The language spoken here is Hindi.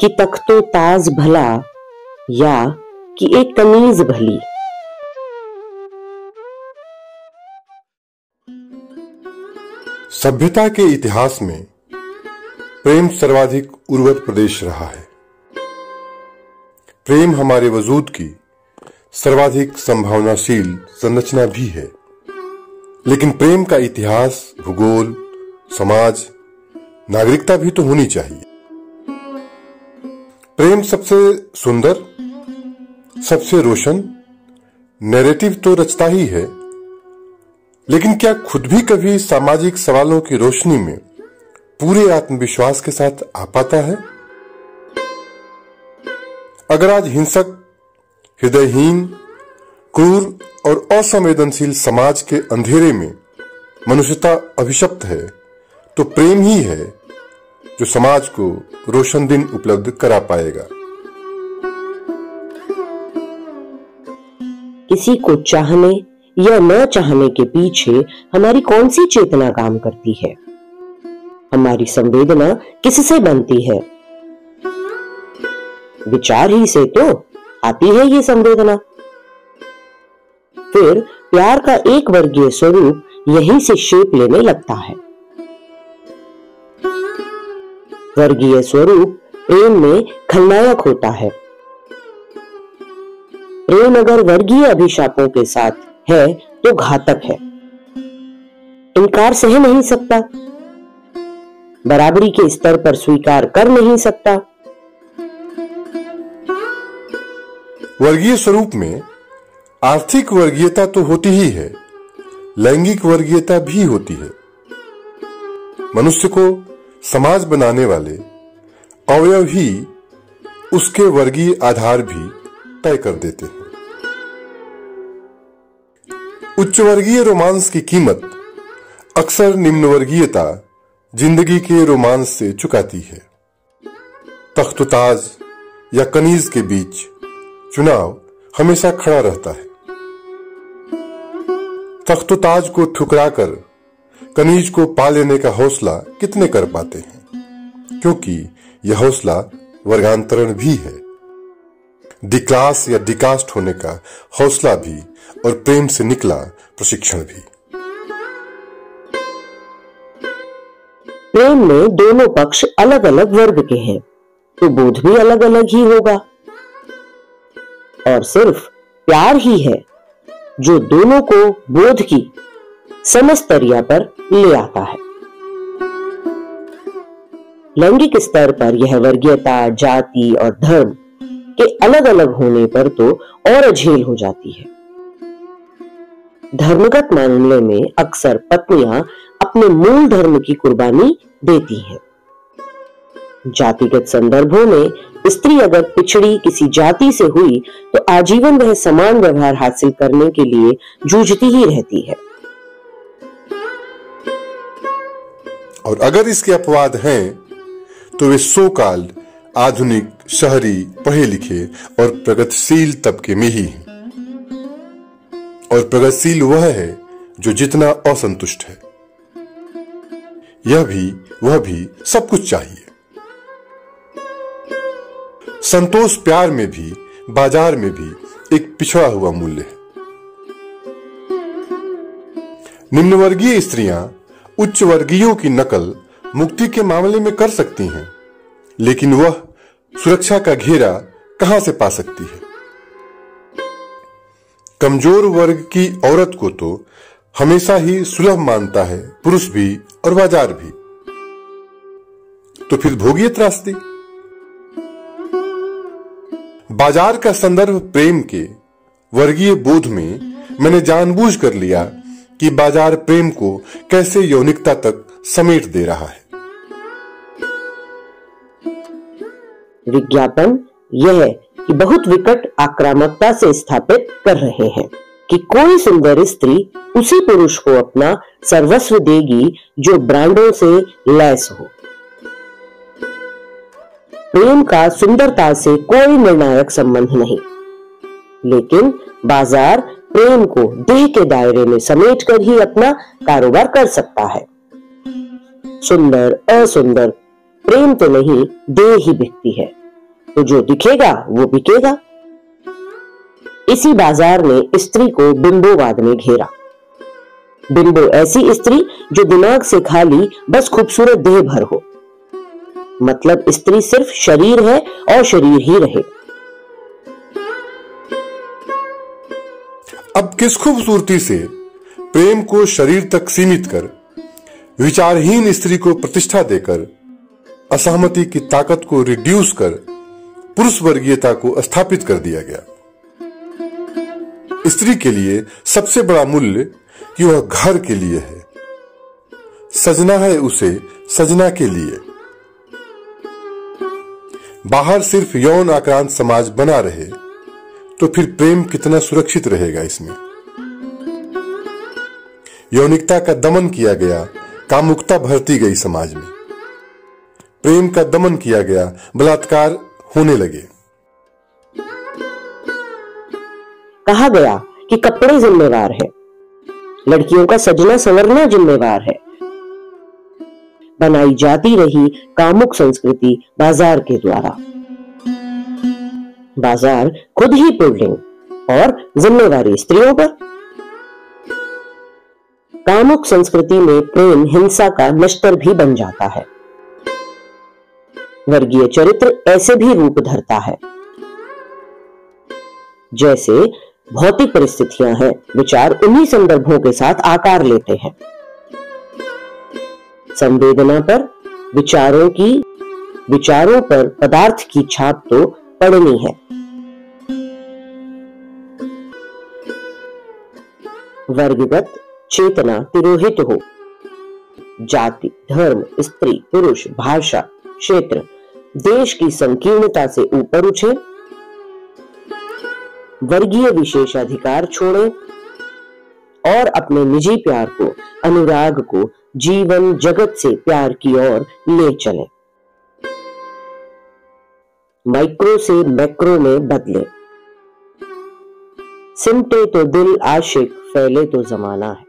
कि तख्तो ताज भला या कि एक कमीज भली। सभ्यता के इतिहास में प्रेम सर्वाधिक उर्वत प्रदेश रहा है। प्रेम हमारे वजूद की सर्वाधिक संभावनाशील संरचना भी है। लेकिन प्रेम का इतिहास, भूगोल, समाज, नागरिकता भी तो होनी चाहिए। प्रेम सबसे सुंदर, सबसे रोशन नैरेटिव तो रचता ही है, लेकिन क्या खुद भी कभी सामाजिक सवालों की रोशनी में पूरे आत्मविश्वास के साथ आ पाता है? अगर आज हिंसक, हृदयहीन, क्रूर और असंवेदनशील समाज के अंधेरे में मनुष्यता अभिशप्त है तो प्रेम ही है जो समाज को रोशन दिन उपलब्ध करा पाएगा। किसी को चाहने या न चाहने के पीछे हमारी कौन सी चेतना काम करती है? हमारी संवेदना किससे बनती है? विचार ही से तो आती है ये संवेदना। फिर प्यार का एक वर्गीय स्वरूप यहीं से शेप लेने लगता है। वर्गीय स्वरूप प्रेम में खलनायक होता है। प्रेम अगर वर्गीय अभिशापों के साथ है तो घातक है। इनकार सह नहीं सकता। बराबरी के स्तर पर स्वीकार कर नहीं सकता। वर्गीय स्वरूप में आर्थिक वर्गीयता तो होती ही है, लैंगिक वर्गीयता भी होती है। मनुष्य को समाज बनाने वाले अवयव ही उसके वर्गीय आधार भी तय कर देते हैं। उच्च वर्गीय रोमांस की कीमत अक्सर निम्न वर्गीयता ज़िंदगी के रोमांस से चुकाती है। तख्तताज या कनीज के बीच चुनाव हमेशा खड़ा रहता है। तख्तताज को ठुकराकर कनीज को पा लेने का हौसला कितने कर पाते हैं? क्योंकि यह हौसला वर्गांतरण भी है। डिक्लास या डिकास्ट होने का हौसला भी और प्रेम से निकला प्रशिक्षण भी। प्रेम में दोनों पक्ष अलग अलग वर्ग के हैं तो बोध भी अलग अलग ही होगा। और सिर्फ़ प्यार ही है, जो दोनों को बोध की समस्तरिया पर ले आता है। लैंगिक स्तर पर यह वर्गीयता, जाति और धर्म के अलग अलग होने पर तो और अझेल हो जाती है। धर्मगत मामले में अक्सर पत्नियाँ अपने मूल धर्म की कुर्बानी देती हैं। जातिगत संदर्भों में स्त्री अगर पिछड़ी किसी जाति से हुई तो आजीवन वह समान व्यवहार हासिल करने के लिए जूझती ही रहती है। और अगर इसके अपवाद हैं तो वे सो काल आधुनिक, शहरी पढ़े लिखे और प्रगतिशील तबके में ही हैं। और प्रगतिशील वह है जो जितना असंतुष्ट है। यह भी, वह भी सब कुछ चाहिए। संतोष प्यार में भी, बाज़ार में भी एक पिछड़ा हुआ मूल्य है। निम्नवर्गीय स्त्रियाँ उच्च वर्गीयों की नकल मुक्ति के मामले में कर सकती हैं, लेकिन वह सुरक्षा का घेरा कहाँ से पा सकती है? कमज़ोर वर्ग की औरत को तो हमेशा ही सुलभ मानता है पुरुष भी और बाज़ार भी। तो फिर भोगिए त्रासदी? बाज़ार का संदर्भ प्रेम के, वर्गीय बोध में मैंने जानबूझ कर लिया कि बाज़ार प्रेम को कैसे यौनिकता तक समेट दे रहा है। विज्ञापन यह कि बहुत विकट आक्रामकता से स्थापित कर रहे हैं कि कोई सुंदर स्त्री उसी पुरुष को अपना सर्वस्व देगी जो ब्रांडों से लैस हो। प्रेम का सुंदरता से कोई निर्णायक संबंध नहीं। लेकिन बाज़ार प्रेम को देह के दायरे में समेट कर ही अपना कारोबार कर सकता है। सुंदर, असुंदर, प्रेम तो नहीं, देह ही बिकती है। तो जो दिखेगा, वो बिकेगा। इसी बाज़ार ने स्त्री को बिंबोवाद में घेरा। बिंबो ऐसी स्त्री जो दिमाग से खाली, बस खूबसूरत देह भर हो। मतलब स्त्री सिर्फ़ शरीर है और शरीर ही रहे। अब किस खूबसूरती से प्रेम को शरीर तक सीमित कर, विचारहीन स्त्री को प्रतिष्ठा देकर, असहमति की ताकत को रिड्यूस कर पुरुष वर्गीयता को स्थापित कर दिया गया। स्त्री के लिए सबसे बड़ा मूल्य कि वह घर के लिए है। सजना है उसे सजना के लिए। बाहर सिर्फ़ यौन आक्रांत समाज बना रहे तो फिर प्रेम कितना सुरक्षित रहेगा इसमें? यौनिकता का दमन किया गया, कामुकता भरती गई समाज में। प्रेम का दमन किया गया, बलात्कार होने लगे। कहा गया कि कपड़े जिम्मेवार है, लड़कियों का सजना संवरना जिम्मेवार है। बनाई जाती रही कामुक संस्कृति बाज़ार के द्वारा। बाज़ार खुद ही पुरलिंग और जिम्मेवारी स्त्रियों पर। कामुक संस्कृति में प्रेम, हिंसा का नश्तर भी बन जाता है। वर्गीय चरित्र ऐसे भी रूप धरता है। जैसे भौतिक परिस्थितियाँ हैं, विचार उन्हीं संदर्भों के साथ आकार लेते हैं। संवेदना पर विचारों की, विचारों पर पदार्थ की छाप तो पड़नी है। वर्गगत चेतना तिरोहित हो। जाति, धर्म, स्त्री, पुरुष, भाषा, क्षेत्र, देश की संकीर्णता से ऊपर उठे। वर्गीय विशेषाधिकार छोड़े और अपने निजी प्यार को, अनुराग को, जीवन जगत से प्यार की ओर ले चले। माइक्रो से मैक्रो में बदले। सिमटे तो दिल आशिक फैले तो जमाना है।